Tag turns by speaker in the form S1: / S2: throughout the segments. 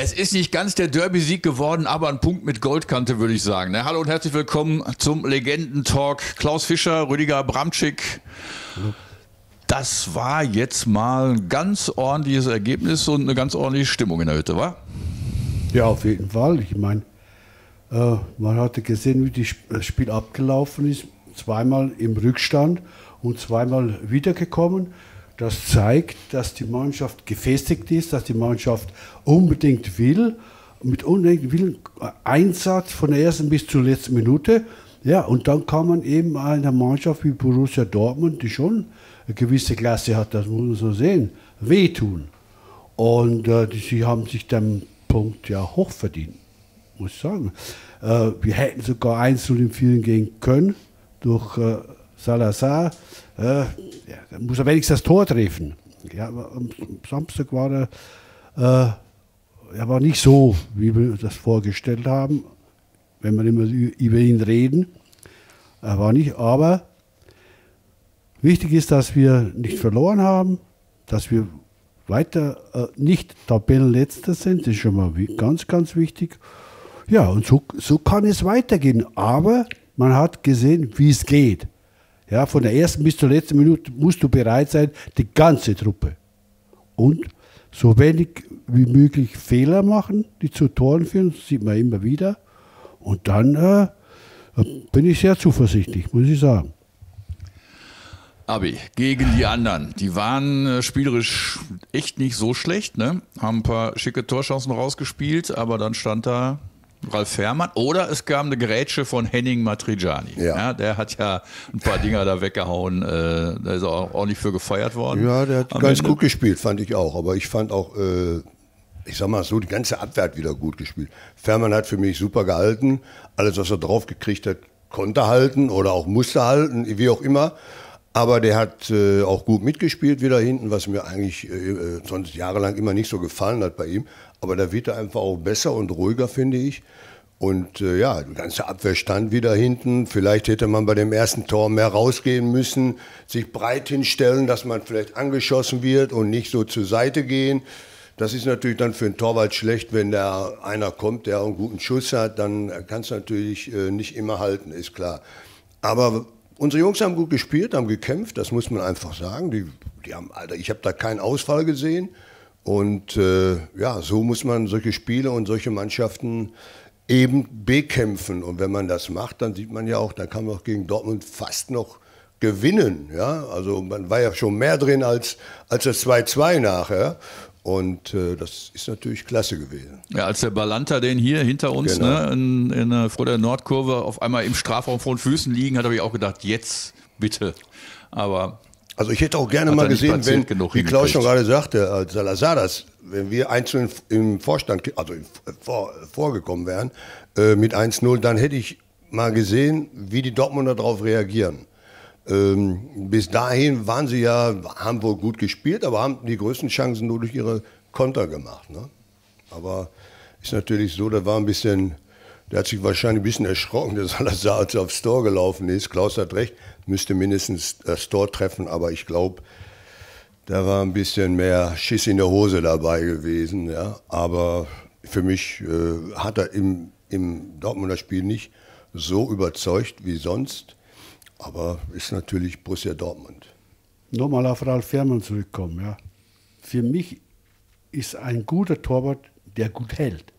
S1: Es ist nicht ganz der Derby-Sieg geworden, aber ein Punkt mit Goldkante, würde ich sagen. Ne? Hallo und herzlich willkommen zum Legendentalk. Klaus Fischer, Rüdiger Bramczyk. Das war jetzt mal ein ganz ordentliches Ergebnis und eine ganz ordentliche Stimmung in der Hütte, wa?
S2: Ja, auf jeden Fall. Ich meine, äh, man hatte gesehen, wie das Spiel abgelaufen ist. Zweimal im Rückstand und zweimal wiedergekommen. Das zeigt, dass die Mannschaft gefestigt ist, dass die Mannschaft unbedingt will, mit unbedingt Willen Einsatz von der ersten bis zur letzten Minute. Ja, und dann kann man eben einer Mannschaft wie Borussia Dortmund, die schon eine gewisse Klasse hat, das muss man so sehen, wehtun. Und äh, die, sie haben sich den Punkt ja hoch verdient, muss ich sagen. Äh, wir hätten sogar 1-0 im Führen gehen können durch äh, Salazar. Äh, ja, muss er wenigstens das Tor treffen. Ja, am Samstag war er, äh, er war nicht so, wie wir das vorgestellt haben, wenn wir immer über ihn reden. Er war nicht, aber wichtig ist, dass wir nicht verloren haben, dass wir weiter äh, nicht Tabellenletzter sind, das ist schon mal ganz, ganz wichtig. Ja, und so, so kann es weitergehen. Aber man hat gesehen, wie es geht. Ja, von der ersten bis zur letzten Minute musst du bereit sein, die ganze Truppe. Und so wenig wie möglich Fehler machen, die zu Toren führen, das sieht man immer wieder. Und dann äh, bin ich sehr zuversichtlich, muss ich sagen.
S1: Abi, gegen die anderen. Die waren äh, spielerisch echt nicht so schlecht, ne? Haben ein paar schicke Torchancen rausgespielt, aber dann stand da Ralf Fährmann oder es gab eine Gerätsche von Henning Matriciani. Ja. ja. der hat ja ein paar Dinger da weggehauen. Äh, da ist er auch ordentlich für gefeiert worden.
S3: Ja, der hat ganz Ende. gut gespielt, fand ich auch. Aber ich fand auch, äh, ich sag mal so, die ganze Abwehr hat wieder gut gespielt. Fährmann hat für mich super gehalten. Alles, was er drauf gekriegt hat, konnte halten oder auch musste halten, wie auch immer. Aber der hat äh, auch gut mitgespielt wieder hinten, was mir eigentlich äh, äh sonst jahrelang immer nicht so gefallen hat bei ihm. Aber da wird er einfach auch besser und ruhiger, finde ich. Und äh, ja, die ganze Abwehr stand wieder hinten. Vielleicht hätte man bei dem ersten Tor mehr rausgehen müssen, sich breit hinstellen, dass man vielleicht angeschossen wird und nicht so zur Seite gehen. Das ist natürlich dann für einen Torwart schlecht, wenn da einer kommt, der einen guten Schuss hat, dann kann es natürlich äh, nicht immer halten, ist klar. Aber unsere Jungs haben gut gespielt, haben gekämpft, das muss man einfach sagen. Die, die haben, Alter, ich habe da keinen Ausfall gesehen. Und äh, ja, so muss man solche Spiele und solche Mannschaften eben bekämpfen. Und wenn man das macht, dann sieht man ja auch, da kann man auch gegen Dortmund fast noch gewinnen. Ja? Also man war ja schon mehr drin als, als das 2-2 nachher. Und äh, das ist natürlich klasse gewesen.
S1: Ja, als der Balanta den hier hinter uns genau. ne, in, in, vor der Nordkurve auf einmal im Strafraum vor den Füßen liegen hat, habe ich auch gedacht, jetzt bitte. Aber
S3: also ich hätte auch gerne mal gesehen, wenn, wie Klaus schon gerade sagte, als Salazar das, wenn wir einzeln im Vorstand, also vor, vorgekommen wären, äh, mit 1-0, dann hätte ich mal gesehen, wie die Dortmunder darauf reagieren. Ähm, bis dahin waren sie ja, haben wohl gut gespielt, aber haben die größten Chancen nur durch ihre Konter gemacht. Ne? Aber ist natürlich so, da war ein bisschen, der hat sich wahrscheinlich ein bisschen erschrocken, der Salazar, als er aufs Tor gelaufen ist. Klaus hat recht, müsste mindestens das Tor treffen, aber ich glaube, da war ein bisschen mehr Schiss in der Hose dabei gewesen. Ja. Aber für mich äh, hat er im, im Dortmunder Spiel nicht so überzeugt wie sonst. Aber ist natürlich Borussia Dortmund.
S2: Nochmal auf Ralf Fährmann zurückkommen. Ja. Für mich ist ein guter Torwart, der gut hält.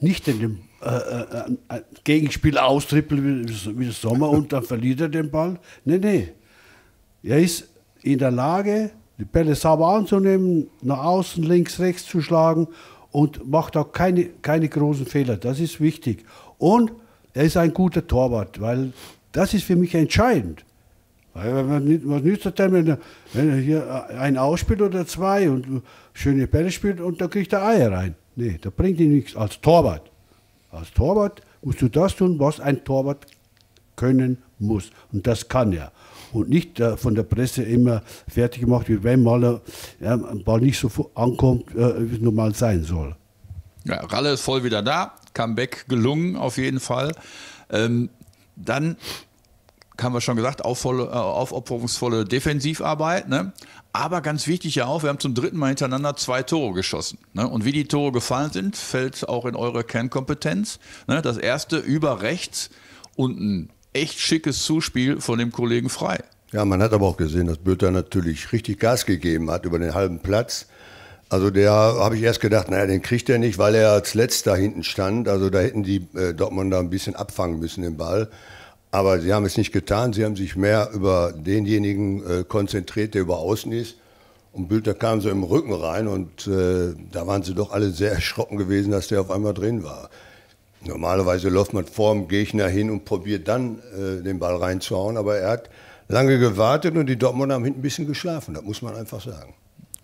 S2: Nicht in dem äh, äh, äh, Gegenspiel austrippeln wie, das Sommer und dann verliert er den Ball. Nee, nee. Er ist in der Lage, die Bälle sauber anzunehmen, nach außen, links, rechts zu schlagen und macht auch keine, keine großen Fehler. Das ist wichtig. Und er ist ein guter Torwart, weil das ist für mich entscheidend. Weil was nützt es denn, wenn er, wenn er hier einen ausspielt oder zwei und schöne Bälle spielt und dann kriegt er Eier rein? Nee, da bringt ihn nichts als Torwart. Als Torwart musst du das tun, was ein Torwart können muss. Und das kann er. Und nicht äh, von der Presse immer fertig gemacht wird, wenn mal äh, ein Ball nicht so ankommt, äh, wie es normal sein soll.
S1: Ja, Ralle ist voll wieder da. Comeback gelungen auf jeden Fall. Ähm, dann haben wir schon gesagt, aufvolle, äh, aufopferungsvolle Defensivarbeit. Ne? Aber ganz wichtig ja auch, wir haben zum dritten Mal hintereinander zwei Tore geschossen. Ne? Und wie die Tore gefallen sind, fällt auch in eure Kernkompetenz. Ne? Das erste über rechts und ein echt schickes Zuspiel von dem Kollegen Frei.
S3: Ja, man hat aber auch gesehen, dass Bülter natürlich richtig Gas gegeben hat über den halben Platz. Also der habe ich erst gedacht, naja, den kriegt er nicht, weil er als letzter hinten stand. Also da hätten die äh, Dortmunder ein bisschen abfangen müssen den Ball. Aber sie haben es nicht getan. Sie haben sich mehr über denjenigen äh, konzentriert, der über außen ist. Und Bülter kam so im Rücken rein und äh, da waren sie doch alle sehr erschrocken gewesen, dass der auf einmal drin war. Normalerweise läuft man vor dem Gegner hin und probiert dann äh, den Ball reinzuhauen, aber er hat lange gewartet und die Dortmunder haben hinten ein bisschen geschlafen, das muss man einfach sagen.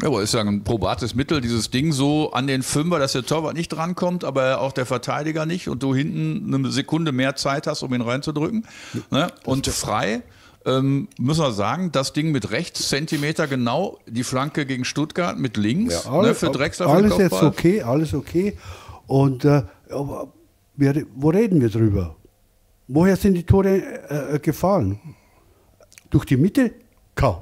S1: Ja, aber ist ja ein probates Mittel, dieses Ding so an den Fünfer, dass der Torwart nicht drankommt, aber auch der Verteidiger nicht und du hinten eine Sekunde mehr Zeit hast, um ihn reinzudrücken. Ne? Und frei ähm, müssen wir sagen, das Ding mit rechts Zentimeter genau, die Flanke gegen Stuttgart mit links
S2: ja, alles,
S1: ne, für Drexler. Für
S2: alles jetzt okay, alles okay. Und äh, wir, wo reden wir drüber? Woher sind die Tore äh, gefallen? Durch die Mitte? Kaum.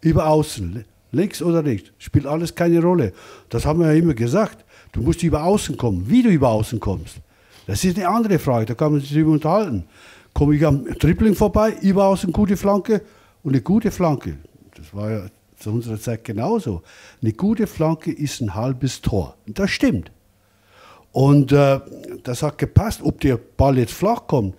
S2: Über außen links oder rechts, spielt alles keine Rolle. Das haben wir ja immer gesagt. Du musst über außen kommen. Wie du über außen kommst, das ist eine andere Frage. Da kann man sich drüber unterhalten. Komme ich am Dribbling vorbei, über außen gute Flanke und eine gute Flanke. Das war ja zu unserer Zeit genauso. Eine gute Flanke ist ein halbes Tor. Das stimmt. Und äh, das hat gepasst, ob der Ball jetzt flach kommt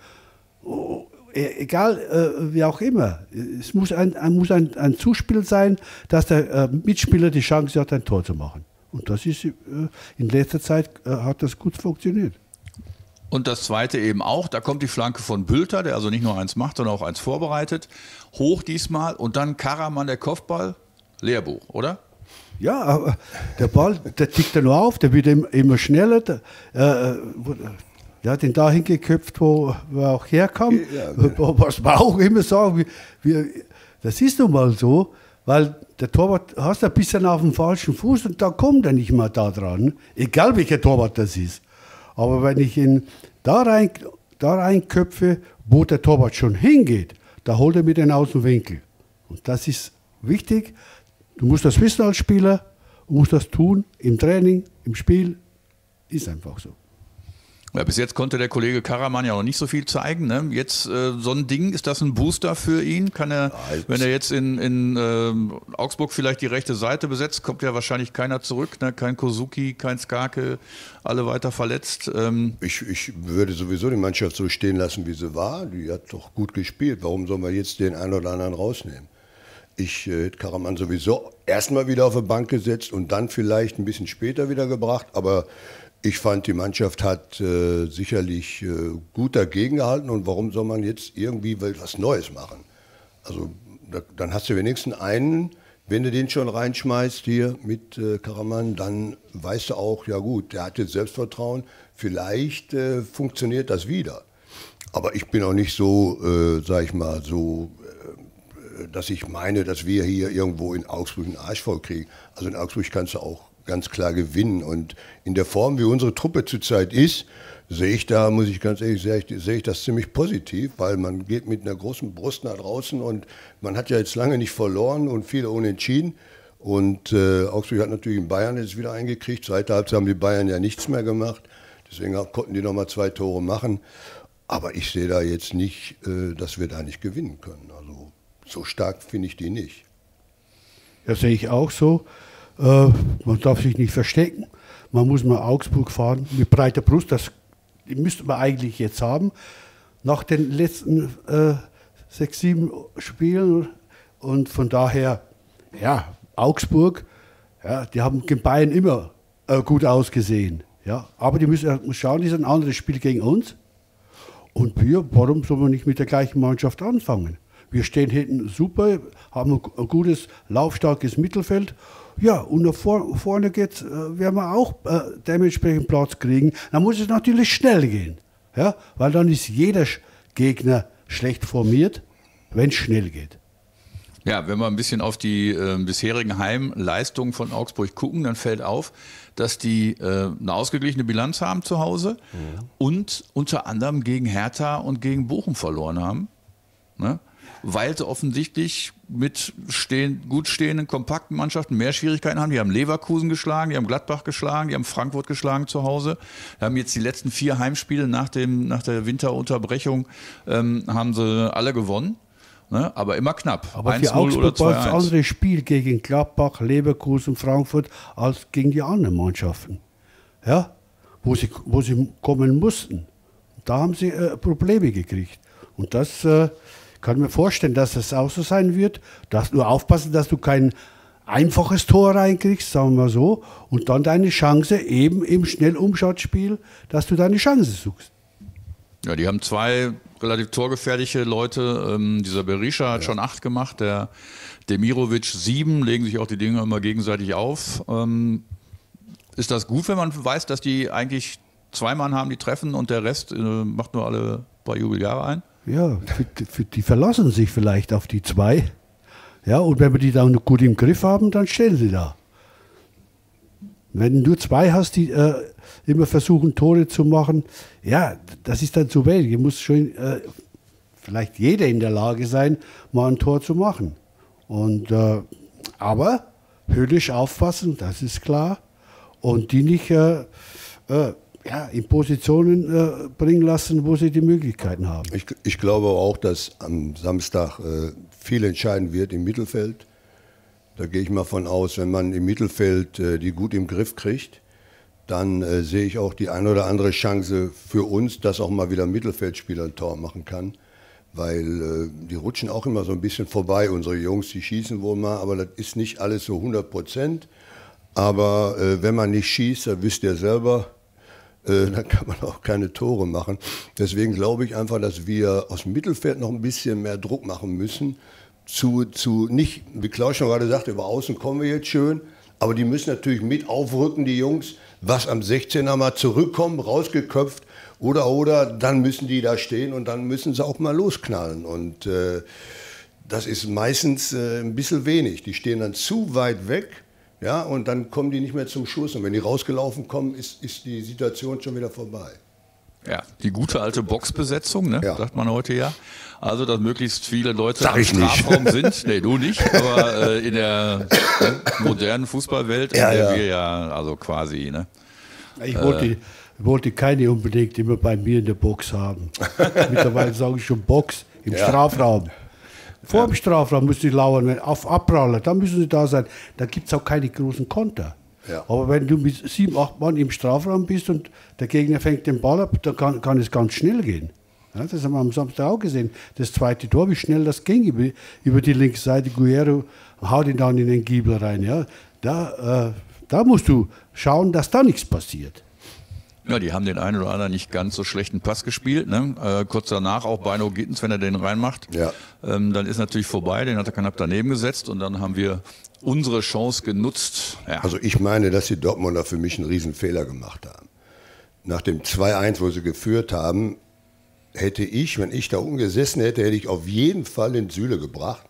S2: egal äh, wie auch immer, es muss ein, ein muss ein, ein, Zuspiel sein, dass der äh, Mitspieler die Chance hat, ein Tor zu machen. Und das ist äh, in letzter Zeit äh, hat das gut funktioniert.
S1: Und das zweite eben auch, da kommt die Flanke von Bülter, der also nicht nur eins macht, sondern auch eins vorbereitet. Hoch diesmal und dann Karaman der Kopfball, Lehrbuch, oder?
S2: Ja, aber der Ball, der tickt ja nur auf, der wird immer schneller. Der, äh, äh der hat ihn dahin geköpft, wo, wo er auch herkam. Ja, Was man auch immer sagen, wie, das ist nun mal so, weil der Torwart hast ein bisschen auf dem falschen Fuß und da kommt er nicht mal da dran, egal welcher Torwart das ist. Aber wenn ich ihn da rein, da reinköpfe, wo der Torwart schon hingeht, da holt er mir den aus dem Winkel. Und das ist wichtig. Du musst das wissen als Spieler, du musst das tun im Training, im Spiel. Ist einfach so.
S1: Ja, bis jetzt konnte der Kollege Karaman ja noch nicht so viel zeigen. Ne? Jetzt äh, so ein Ding, ist das ein Booster für ihn? Kann er, ja, wenn er jetzt in, in äh, Augsburg vielleicht die rechte Seite besetzt, kommt ja wahrscheinlich keiner zurück. Ne? Kein Kozuki, kein Skake, alle weiter verletzt.
S3: Ähm ich, ich würde sowieso die Mannschaft so stehen lassen, wie sie war. Die hat doch gut gespielt. Warum sollen wir jetzt den einen oder anderen rausnehmen? Ich äh, hätte Karaman sowieso erstmal wieder auf die Bank gesetzt und dann vielleicht ein bisschen später wieder gebracht. Aber ich fand, die Mannschaft hat äh, sicherlich äh, gut dagegen gehalten und warum soll man jetzt irgendwie was Neues machen? Also da, dann hast du wenigstens einen, wenn du den schon reinschmeißt hier mit äh, Karaman, dann weißt du auch, ja gut, der hat jetzt Selbstvertrauen, vielleicht äh, funktioniert das wieder. Aber ich bin auch nicht so, äh, sag ich mal, so, äh, dass ich meine, dass wir hier irgendwo in Augsburg einen Arsch voll kriegen. Also in Augsburg kannst du auch ganz klar gewinnen. Und in der Form, wie unsere Truppe zurzeit ist, sehe ich da, muss ich ganz ehrlich sagen, sehe ich das ziemlich positiv, weil man geht mit einer großen Brust nach draußen und man hat ja jetzt lange nicht verloren und viele unentschieden. Und äh, Augsburg hat natürlich in Bayern jetzt wieder eingekriegt. Zweite Halbzeit haben die Bayern ja nichts mehr gemacht. Deswegen konnten die nochmal zwei Tore machen. Aber ich sehe da jetzt nicht, äh, dass wir da nicht gewinnen können. Also so stark finde ich die nicht.
S2: Das sehe ich auch so. Äh, man darf sich nicht verstecken. Man muss mal Augsburg fahren mit breiter Brust. Das müsste man eigentlich jetzt haben. Nach den letzten äh, sechs, sieben Spielen. Und von daher, ja, Augsburg, ja, die haben gegen Bayern immer äh, gut ausgesehen. Ja. Aber die müssen schauen, das ist ein anderes Spiel gegen uns. Und wir, warum sollen wir nicht mit der gleichen Mannschaft anfangen? Wir stehen hinten super, haben ein gutes, laufstarkes Mittelfeld ja, und nach vor, vorne geht, äh, werden wir auch äh, dementsprechend Platz kriegen. Dann muss es natürlich schnell gehen, ja, weil dann ist jeder Gegner schlecht formiert, wenn es schnell geht.
S1: Ja, wenn wir ein bisschen auf die äh, bisherigen Heimleistungen von Augsburg gucken, dann fällt auf, dass die äh, eine ausgeglichene Bilanz haben zu Hause mhm. und unter anderem gegen Hertha und gegen Bochum verloren haben. Ne? Weil sie offensichtlich mit stehen, gut stehenden, kompakten Mannschaften mehr Schwierigkeiten haben. Die haben Leverkusen geschlagen, die haben Gladbach geschlagen, die haben Frankfurt geschlagen zu Hause. Haben jetzt die letzten vier Heimspiele nach, dem, nach der Winterunterbrechung ähm, haben sie alle gewonnen. Ne? Aber immer knapp.
S2: Aber für Augsburg war es ein anderes Spiel gegen Gladbach, Leverkusen, Frankfurt als gegen die anderen Mannschaften. Ja? Wo, sie, wo sie kommen mussten. Da haben sie äh, Probleme gekriegt. Und das äh, kann mir vorstellen, dass das auch so sein wird. Du darfst nur aufpassen, dass du kein einfaches Tor reinkriegst, sagen wir mal so, und dann deine Chance eben im Schnellumschaltspiel, dass du deine Chance suchst.
S1: Ja, die haben zwei relativ torgefährliche Leute. Ähm, dieser Berisha hat ja. schon acht gemacht, der Demirovic sieben, legen sich auch die Dinge immer gegenseitig auf. Ähm, ist das gut, wenn man weiß, dass die eigentlich zwei Mann haben, die treffen und der Rest äh, macht nur alle paar Jubeljahre ein?
S2: Ja, für, für, die verlassen sich vielleicht auf die zwei. Ja, und wenn wir die dann gut im Griff haben, dann stellen sie da. Wenn du zwei hast, die äh, immer versuchen, Tore zu machen, ja, das ist dann zu wenig. muss schon äh, vielleicht jeder in der Lage sein, mal ein Tor zu machen. Und, äh, aber höllisch aufpassen, das ist klar. Und die nicht äh, äh, ja, in Positionen äh, bringen lassen, wo sie die Möglichkeiten haben.
S3: Ich, ich glaube auch, dass am Samstag äh, viel entscheiden wird im Mittelfeld. Da gehe ich mal von aus, wenn man im Mittelfeld äh, die gut im Griff kriegt, dann äh, sehe ich auch die eine oder andere Chance für uns, dass auch mal wieder ein Mittelfeldspieler ein Tor machen kann. Weil äh, die rutschen auch immer so ein bisschen vorbei, unsere Jungs, die schießen wohl mal, aber das ist nicht alles so 100 Prozent. Aber äh, wenn man nicht schießt, dann wisst ihr selber, äh, dann kann man auch keine Tore machen. Deswegen glaube ich einfach, dass wir aus dem Mittelfeld noch ein bisschen mehr Druck machen müssen. Zu, zu nicht, wie Klaus schon gerade sagte, über außen kommen wir jetzt schön, aber die müssen natürlich mit aufrücken, die Jungs, was am 16er mal zurückkommen, rausgeköpft oder oder dann müssen die da stehen und dann müssen sie auch mal losknallen. Und äh, das ist meistens äh, ein bisschen wenig. Die stehen dann zu weit weg ja, und dann kommen die nicht mehr zum Schuss. Und wenn die rausgelaufen kommen, ist, ist die Situation schon wieder vorbei.
S1: Ja, die gute alte Boxbesetzung, ne?
S3: ja.
S1: sagt man heute ja. Also, dass möglichst viele Leute
S3: Sag im Strafraum
S1: nicht. sind. Nee, du nicht, aber äh, in der ne, modernen Fußballwelt,
S3: ja,
S1: in der
S3: ja.
S1: wir ja also quasi, ne?
S2: Ich wollte, äh, wollte keine unbedingt immer bei mir in der Box haben. Mittlerweile sage ich schon Box im ja. Strafraum. Vor dem Strafraum müssen sie lauern, wenn auf Abpraller, dann müssen sie da sein. Da gibt es auch keine großen Konter.
S3: Ja.
S2: Aber wenn du mit sieben, acht Mann im Strafraum bist und der Gegner fängt den Ball ab, dann kann, kann es ganz schnell gehen. Ja, das haben wir am Samstag auch gesehen. Das zweite Tor, wie schnell das ging über, über die linke Seite. Guerrero haut ihn dann in den Giebel rein. Ja. Da, äh, da musst du schauen, dass da nichts passiert.
S1: Ja, die haben den einen oder anderen nicht ganz so schlechten Pass gespielt. Ne? Äh, kurz danach auch Beino Gittens, wenn er den reinmacht,
S3: ja.
S1: ähm, dann ist natürlich vorbei. Den hat er knapp daneben gesetzt und dann haben wir unsere Chance genutzt.
S3: Ja. Also ich meine, dass die Dortmunder für mich einen riesen Fehler gemacht haben. Nach dem 2-1, wo sie geführt haben, hätte ich, wenn ich da umgesessen hätte, hätte ich auf jeden Fall den Süle gebracht.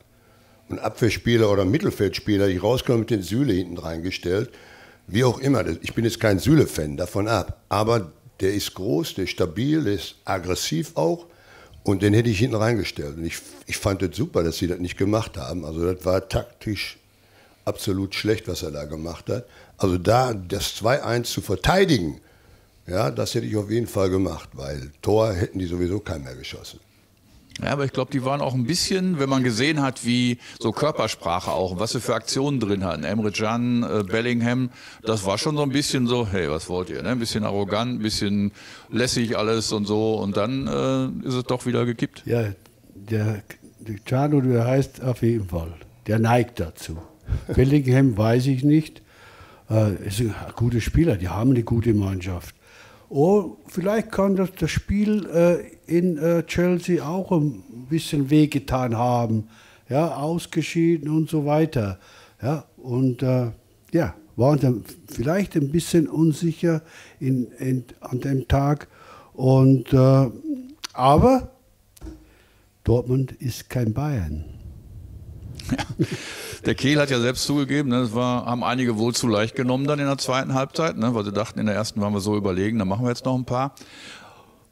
S3: Ein Abwehrspieler oder Mittelfeldspieler, die rauskommen mit den Süle hinten reingestellt wie auch immer, ich bin jetzt kein Süle-Fan, davon ab. Aber der ist groß, der ist stabil, der ist aggressiv auch. Und den hätte ich hinten reingestellt. Und ich, ich fand das super, dass sie das nicht gemacht haben. Also das war taktisch absolut schlecht, was er da gemacht hat. Also da das 2-1 zu verteidigen, ja, das hätte ich auf jeden Fall gemacht, weil Tor hätten die sowieso keinen mehr geschossen.
S1: Ja, aber ich glaube, die waren auch ein bisschen, wenn man gesehen hat, wie so Körpersprache auch, was sie für Aktionen drin hatten. Emre Can, äh, Bellingham, das war schon so ein bisschen so, hey, was wollt ihr? Ne? Ein bisschen arrogant, ein bisschen lässig alles und so. Und dann äh, ist es doch wieder gekippt.
S2: Ja, der, der Can, oder der heißt auf jeden Fall. Der neigt dazu. Bellingham weiß ich nicht. Äh, ist ein guter Spieler, die haben eine gute Mannschaft. Oh, vielleicht kann das, das Spiel äh, in äh, Chelsea auch ein bisschen wehgetan haben. Ja, ausgeschieden und so weiter. Ja, und äh, ja, waren dann vielleicht ein bisschen unsicher in, in, an dem Tag. Und, äh, aber Dortmund ist kein Bayern.
S1: Ja. Der Kehl hat ja selbst zugegeben, ne, das war, haben einige wohl zu leicht genommen dann in der zweiten Halbzeit, ne, weil sie dachten, in der ersten waren wir so überlegen, dann machen wir jetzt noch ein paar.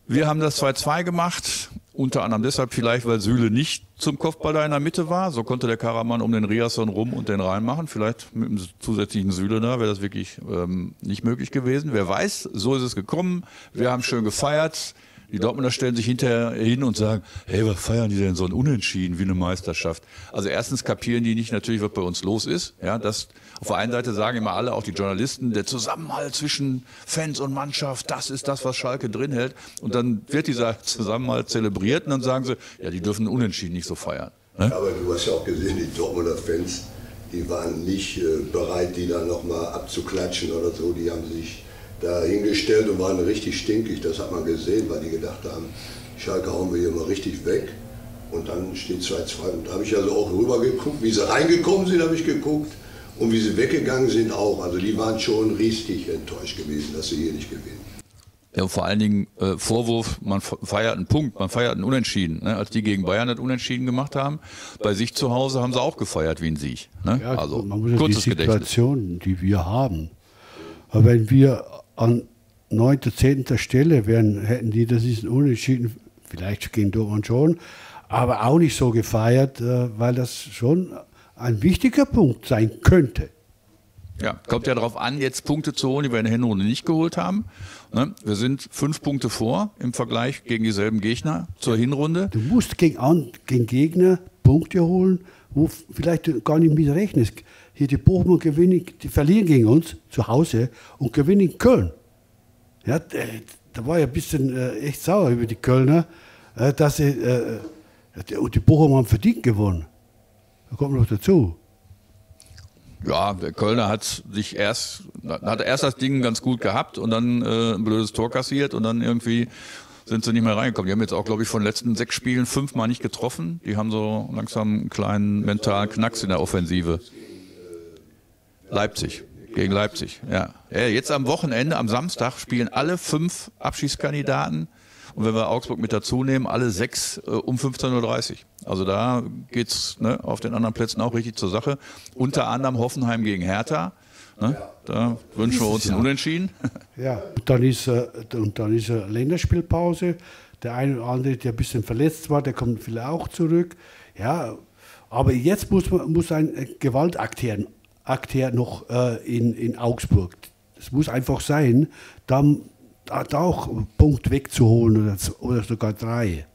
S1: Wir haben das 2-2 gemacht Unter anderem deshalb vielleicht, weil Süle nicht zum Kopfball da in der Mitte war. So konnte der Karaman um den Riasson rum und den reinmachen. Vielleicht mit einem zusätzlichen Süle da wäre das wirklich ähm, nicht möglich gewesen. Wer weiß, so ist es gekommen. Wir haben schön gefeiert. Die Dortmunder stellen sich hinterher hin und sagen, hey, was feiern die denn so ein Unentschieden wie eine Meisterschaft? Also erstens kapieren die nicht natürlich, was bei uns los ist. Ja, das, auf der einen Seite sagen immer alle, auch die Journalisten, der Zusammenhalt zwischen Fans und Mannschaft, das ist das, was Schalke drin hält. Und dann wird dieser Zusammenhalt zelebriert und dann sagen sie, ja, die dürfen Unentschieden nicht so feiern.
S3: Ne? Aber du hast ja auch gesehen, die Dortmunder Fans, die waren nicht äh, bereit, die dann nochmal abzuklatschen oder so. Die haben sich da hingestellt und waren richtig stinkig. Das hat man gesehen, weil die gedacht haben, Schalke hauen wir hier mal richtig weg. Und dann steht 2-2. Und da habe ich also auch rüber geguckt. Wie sie reingekommen sind, habe ich geguckt. Und wie sie weggegangen sind auch. Also die waren schon richtig enttäuscht gewesen, dass sie hier nicht gewinnen.
S1: Ja, vor allen Dingen äh, Vorwurf, man feiert einen Punkt, man feiert einen Unentschieden. Ne? Als die gegen Bayern das Unentschieden gemacht haben, bei sich zu Hause haben sie auch gefeiert wie ein Sieg. Ne?
S2: Ja, also man muss ja die Situation, die wir haben. Aber wenn wir an 9., 10. Stelle wären, hätten die das ist ein Unentschieden, vielleicht gegen Dortmund schon, aber auch nicht so gefeiert, äh, weil das schon ein wichtiger Punkt sein könnte.
S1: Ja, kommt ja darauf an, jetzt Punkte zu holen, die wir in der Hinrunde nicht geholt haben. Ne? Wir sind fünf Punkte vor im Vergleich gegen dieselben Gegner zur Hinrunde.
S2: Du musst gegen, gegen Gegner Punkte holen, wo vielleicht gar nicht mit rechnest hier die Bochumer gewinnen, die verlieren gegen uns zu Hause und gewinnen in Köln. Ja, da war ich ein bisschen äh, echt sauer über die Kölner, äh, dass sie, äh, und die Bochumer haben verdient gewonnen. Da kommt noch dazu.
S1: Ja, der Kölner hat sich erst, hat erst das Ding ganz gut gehabt und dann äh, ein blödes Tor kassiert und dann irgendwie sind sie nicht mehr reingekommen. Die haben jetzt auch, glaube ich, von den letzten sechs Spielen fünfmal nicht getroffen. Die haben so langsam einen kleinen mentalen Knacks in der Offensive. Leipzig. Gegen Leipzig, ja. Jetzt am Wochenende, am Samstag, spielen alle fünf Abschießkandidaten. Und wenn wir Augsburg mit dazu nehmen, alle sechs äh, um 15.30 Uhr. Also da geht's ne, auf den anderen Plätzen auch richtig zur Sache. Unter anderem Hoffenheim gegen Hertha. Ne? Da wünschen wir uns ein Unentschieden.
S2: Ja, und dann ist, äh, und dann ist äh, Länderspielpause. Der eine oder andere, der ein bisschen verletzt war, der kommt vielleicht auch zurück. Ja, aber jetzt muss, man, muss ein Gewaltakt her Akteur noch äh, in, in Augsburg. Es muss einfach sein, da, da auch einen Punkt wegzuholen oder, oder sogar drei.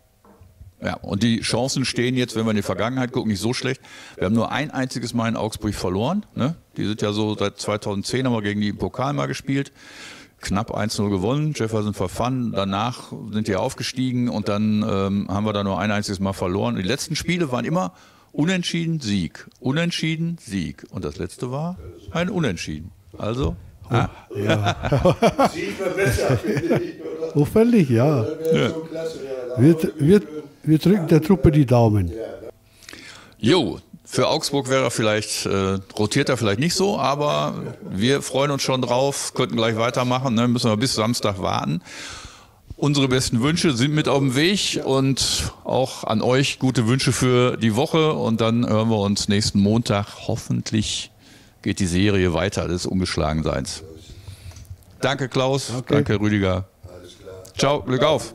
S1: Ja, und die Chancen stehen jetzt, wenn wir in die Vergangenheit gucken, nicht so schlecht. Wir haben nur ein einziges Mal in Augsburg verloren. Ne? Die sind ja so seit 2010 haben wir gegen die im Pokal mal gespielt. Knapp 1-0 gewonnen, Jefferson verfahren. Danach sind die aufgestiegen und dann ähm, haben wir da nur ein einziges Mal verloren. Die letzten Spiele waren immer Unentschieden, Sieg. Unentschieden, Sieg. Und das letzte war ein Unentschieden. Also. Ah. ja.
S2: Sieg war besser, finde ich. Völlig, ja. ja. Wir, wir, wir drücken der Truppe die Daumen.
S1: Jo, für Augsburg wäre er vielleicht, äh, rotiert er vielleicht nicht so, aber wir freuen uns schon drauf, könnten gleich weitermachen, ne? müssen wir bis Samstag warten. Unsere besten Wünsche sind mit auf dem Weg und auch an euch gute Wünsche für die Woche. Und dann hören wir uns nächsten Montag. Hoffentlich geht die Serie weiter des Ungeschlagenseins. Danke Klaus, okay. danke Rüdiger. Ciao, Glück auf.